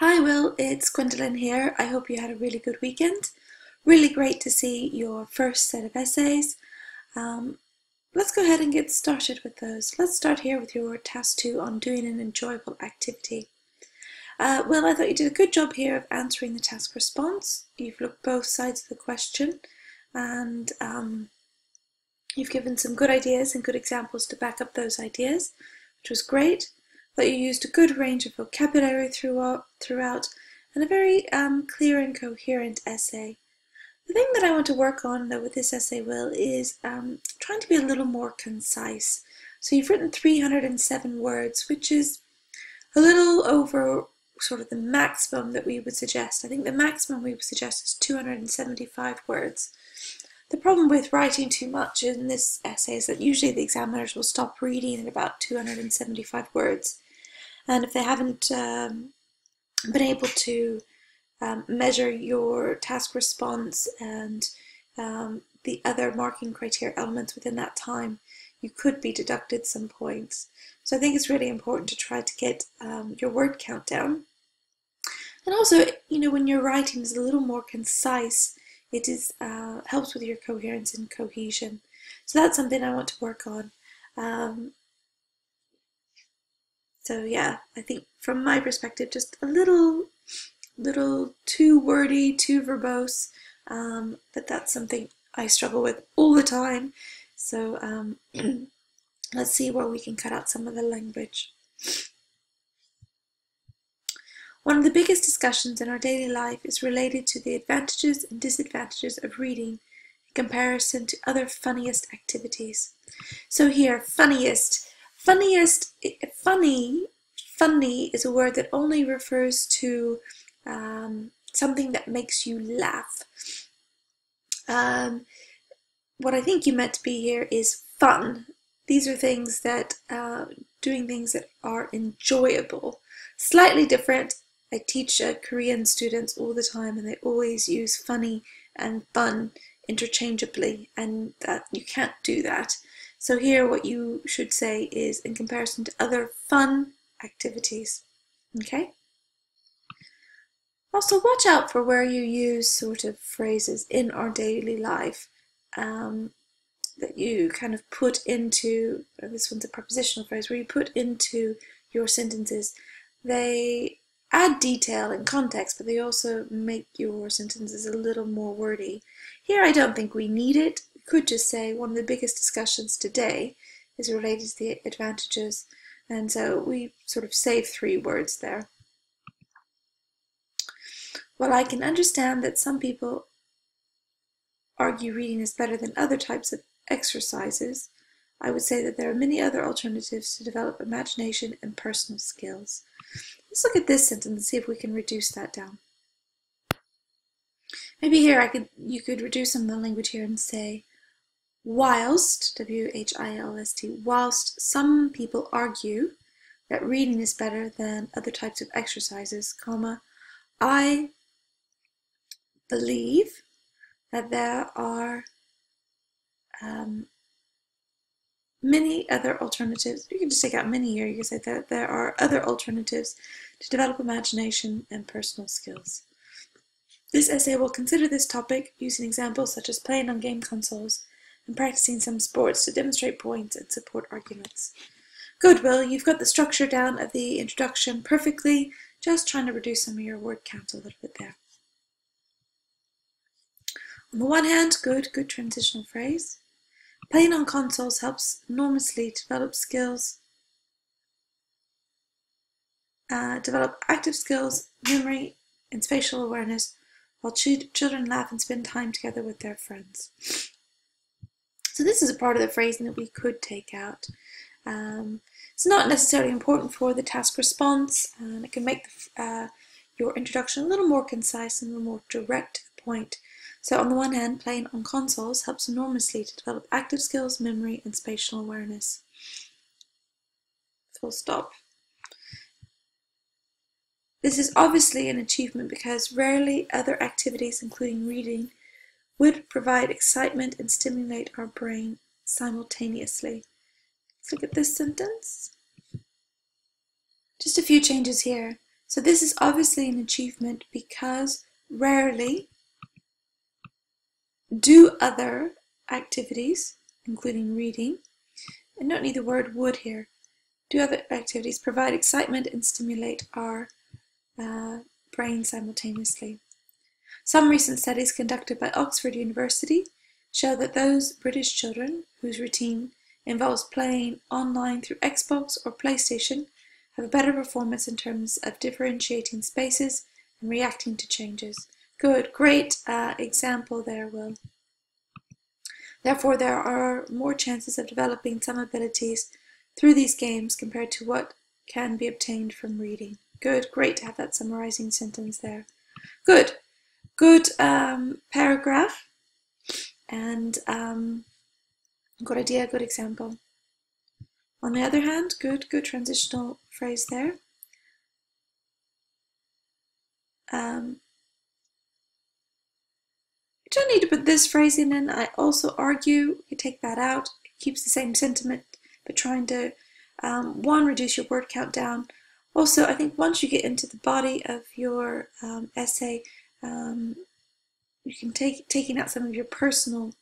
Hi Will, it's Gwendolyn here. I hope you had a really good weekend. Really great to see your first set of essays. Um, let's go ahead and get started with those. Let's start here with your task two on doing an enjoyable activity. Uh, Will, I thought you did a good job here of answering the task response. You've looked both sides of the question and um, you've given some good ideas and good examples to back up those ideas, which was great that you used a good range of vocabulary throughout, throughout and a very um, clear and coherent essay. The thing that I want to work on though with this essay, Will, is um, trying to be a little more concise. So you've written 307 words, which is a little over sort of the maximum that we would suggest. I think the maximum we would suggest is 275 words. The problem with writing too much in this essay is that usually the examiners will stop reading at about 275 words. And if they haven't um, been able to um, measure your task response and um, the other marking criteria elements within that time, you could be deducted some points. So I think it's really important to try to get um, your word count down. And also, you know, when your writing is a little more concise, it is uh, helps with your coherence and cohesion. So that's something I want to work on. Um, so yeah, I think from my perspective, just a little, little too wordy, too verbose, um, but that's something I struggle with all the time. So um, let's see where we can cut out some of the language. One of the biggest discussions in our daily life is related to the advantages and disadvantages of reading in comparison to other funniest activities. So here, funniest Funniest, funny, funny is a word that only refers to um, something that makes you laugh. Um, what I think you meant to be here is fun. These are things that, uh, doing things that are enjoyable. Slightly different. I teach uh, Korean students all the time and they always use funny and fun interchangeably and that you can't do that. So here what you should say is in comparison to other fun activities. Okay? Also watch out for where you use sort of phrases in our daily life um, that you kind of put into, this one's a prepositional phrase, where you put into your sentences. They add detail and context, but they also make your sentences a little more wordy. Here I don't think we need it could just say one of the biggest discussions today is related to the advantages, and so we sort of save three words there. While I can understand that some people argue reading is better than other types of exercises, I would say that there are many other alternatives to develop imagination and personal skills. Let's look at this sentence and see if we can reduce that down. Maybe here I could you could reduce some of the language here and say Whilst, W-H-I-L-S-T, whilst some people argue that reading is better than other types of exercises, comma, I believe that there are um, many other alternatives. You can just take out many here. You can say that there are other alternatives to develop imagination and personal skills. This essay will consider this topic using examples such as playing on game consoles and practicing some sports to demonstrate points and support arguments. Good, Will, you've got the structure down of the introduction perfectly, just trying to reduce some of your word count a little bit there. On the one hand, good, good transitional phrase. Playing on consoles helps enormously develop skills, uh, develop active skills, memory, and spatial awareness, while ch children laugh and spend time together with their friends. So this is a part of the phrasing that we could take out. Um, it's not necessarily important for the task response, and it can make the, uh, your introduction a little more concise and a little more direct to the point. So on the one hand, playing on consoles helps enormously to develop active skills, memory, and spatial awareness. Full stop. This is obviously an achievement because rarely other activities, including reading, would provide excitement and stimulate our brain simultaneously. Let's look at this sentence. Just a few changes here. So this is obviously an achievement because rarely do other activities, including reading, and don't need the word would here, do other activities provide excitement and stimulate our uh, brain simultaneously. Some recent studies conducted by Oxford University show that those British children whose routine involves playing online through Xbox or PlayStation have a better performance in terms of differentiating spaces and reacting to changes. Good, great uh, example there, Will. Therefore, there are more chances of developing some abilities through these games compared to what can be obtained from reading. Good, great to have that summarizing sentence there. Good, good um, paragraph and um, good idea, good example. On the other hand, good, good transitional phrase there. Um, you don't need to put this phrasing in. I also argue you take that out. It keeps the same sentiment, but trying to, um, one, reduce your word count down. Also, I think once you get into the body of your um, essay, um, you can take taking out some of your personal,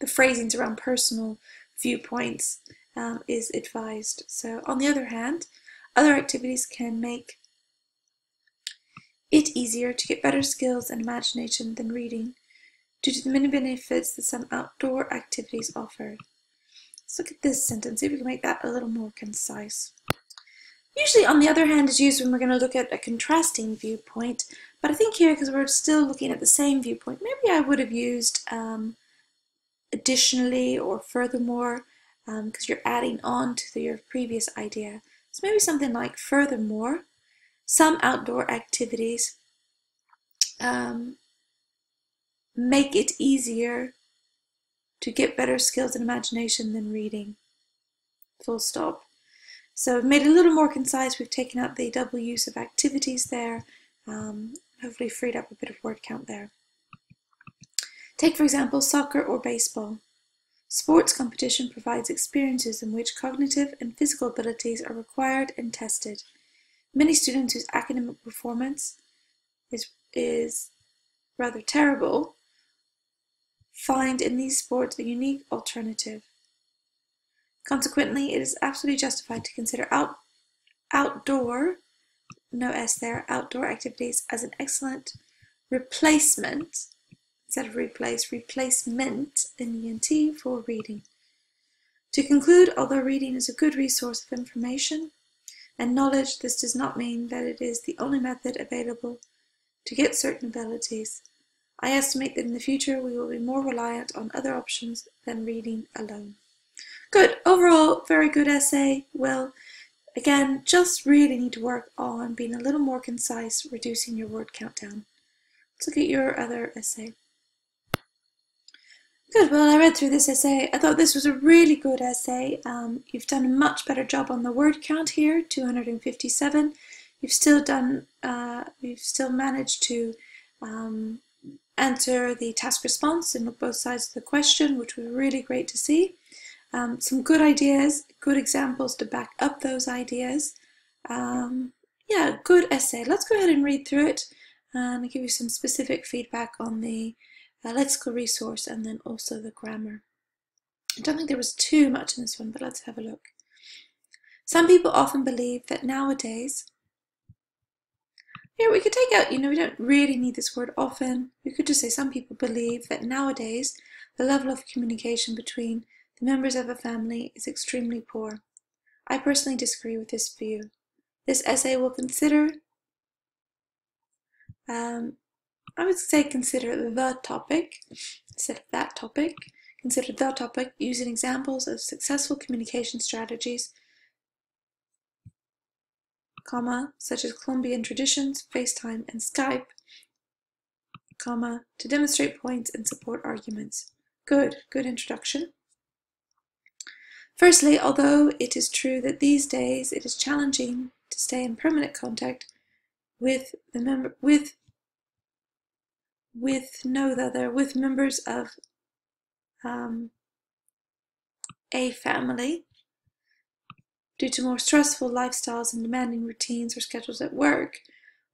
the phrasings around personal viewpoints um, is advised. So, on the other hand, other activities can make it easier to get better skills and imagination than reading due to the many benefits that some outdoor activities offer. Let's look at this sentence, see if we can make that a little more concise. Usually, on the other hand, is used when we're going to look at a contrasting viewpoint, but I think here, because we're still looking at the same viewpoint, maybe I would have used um, additionally or furthermore, because um, you're adding on to the, your previous idea. So maybe something like furthermore, some outdoor activities um, make it easier to get better skills and imagination than reading. Full stop. So I've made it a little more concise. We've taken out the double use of activities there. Um, hopefully freed up a bit of word count there. Take, for example, soccer or baseball. Sports competition provides experiences in which cognitive and physical abilities are required and tested. Many students whose academic performance is, is rather terrible find in these sports a unique alternative. Consequently, it is absolutely justified to consider out, outdoor, no S there, outdoor activities as an excellent replacement, instead of replace, replacement in ENT for reading. To conclude, although reading is a good resource of information and knowledge, this does not mean that it is the only method available to get certain abilities. I estimate that in the future we will be more reliant on other options than reading alone. Good. Overall, very good essay. Well, again, just really need to work on being a little more concise, reducing your word count down. Let's look at your other essay. Good. Well, I read through this essay. I thought this was a really good essay. Um, you've done a much better job on the word count here, 257. You've still done. Uh, you've still managed to um, answer the task response and look both sides of the question, which was really great to see. Um, some good ideas, good examples to back up those ideas. Um, yeah, good essay. Let's go ahead and read through it and give you some specific feedback on the uh, lexical resource and then also the grammar. I don't think there was too much in this one, but let's have a look. Some people often believe that nowadays here we could take out, you know, we don't really need this word often. We could just say some people believe that nowadays the level of communication between the members of a family is extremely poor. I personally disagree with this view. This essay will consider, um, I would say consider the topic instead of that topic. Consider the topic using examples of successful communication strategies comma, such as Colombian traditions, FaceTime, and Skype, comma, to demonstrate points and support arguments. Good, good introduction. Firstly, although it is true that these days it is challenging to stay in permanent contact with the member with with no other with members of um, a family Due to more stressful lifestyles and demanding routines or schedules at work,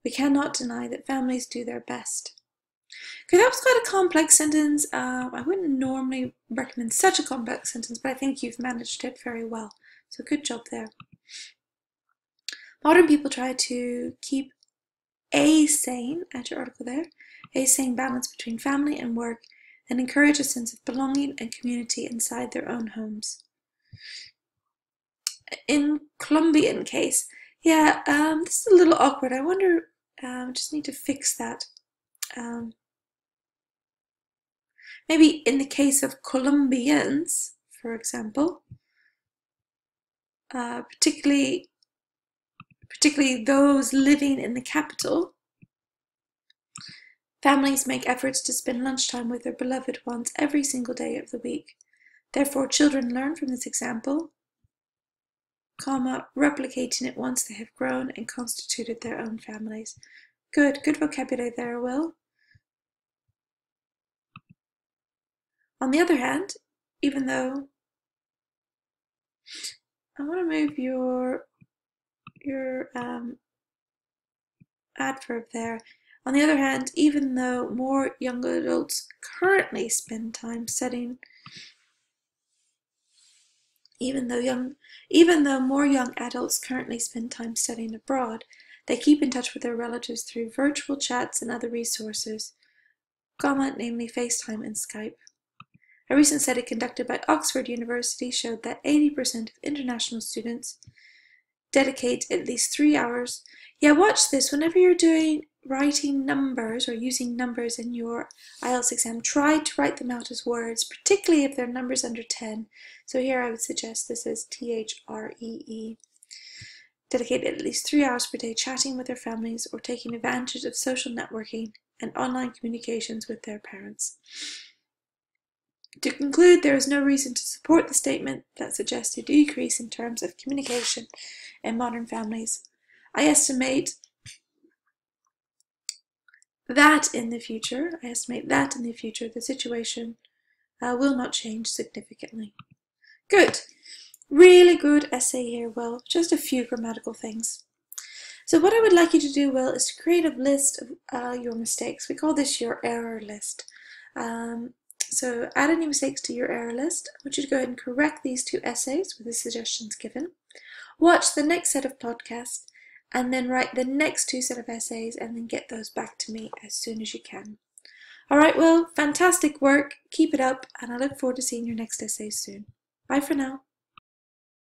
We cannot deny that families do their best. Okay, that was quite a complex sentence. Uh, I wouldn't normally recommend such a complex sentence, but I think you've managed it very well. So good job there. Modern people try to keep a sane, at your article there, a sane balance between family and work and encourage a sense of belonging and community inside their own homes. In Colombian case, yeah, um, this is a little awkward. I wonder, um, just need to fix that. Um, maybe in the case of Colombians, for example, uh, particularly particularly those living in the capital. Families make efforts to spend lunchtime with their beloved ones every single day of the week. Therefore, children learn from this example, comma, replicating it once they have grown and constituted their own families. Good, good vocabulary there, Will. On the other hand, even though I want to move your your um, adverb there. On the other hand, even though more young adults currently spend time studying, even though young, even though more young adults currently spend time studying abroad, they keep in touch with their relatives through virtual chats and other resources, comma, namely FaceTime and Skype. A recent study conducted by Oxford University showed that 80% of international students dedicate at least three hours. Yeah, watch this. Whenever you're doing writing numbers or using numbers in your IELTS exam, try to write them out as words, particularly if they're numbers under 10. So here I would suggest this is T-H-R-E-E. Dedicate at least three hours per day chatting with their families or taking advantage of social networking and online communications with their parents. To conclude, there is no reason to support the statement that suggests a decrease in terms of communication in modern families. I estimate that in the future, I estimate that in the future, the situation uh, will not change significantly. Good. Really good essay here, Will. Just a few grammatical things. So what I would like you to do, Will, is to create a list of uh, your mistakes. We call this your error list. Um, so add any mistakes to your error list. I want you to go ahead and correct these two essays with the suggestions given. Watch the next set of podcasts and then write the next two set of essays and then get those back to me as soon as you can. Alright, well, fantastic work. Keep it up and I look forward to seeing your next essay soon. Bye for now.